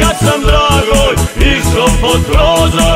kad sam dragoj Išao pod prozore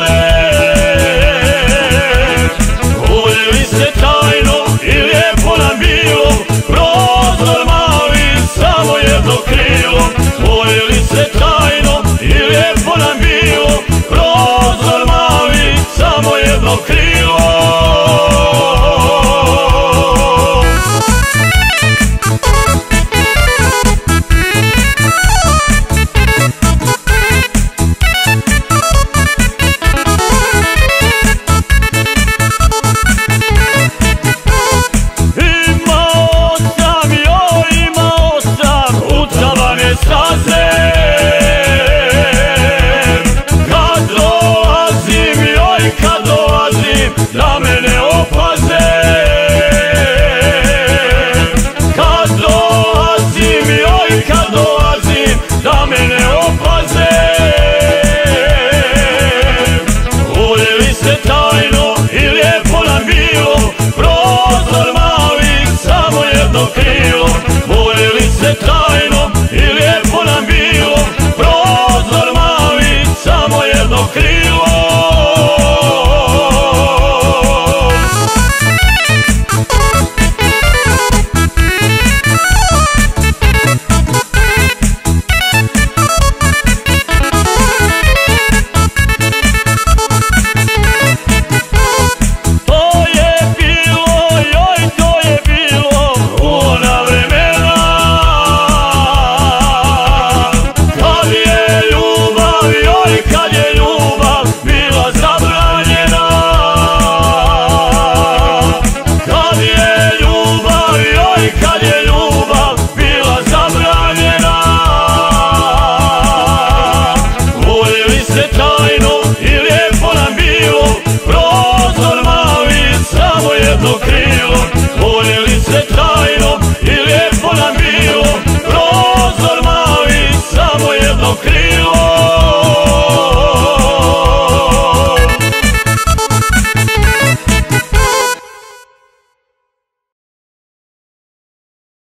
secreto.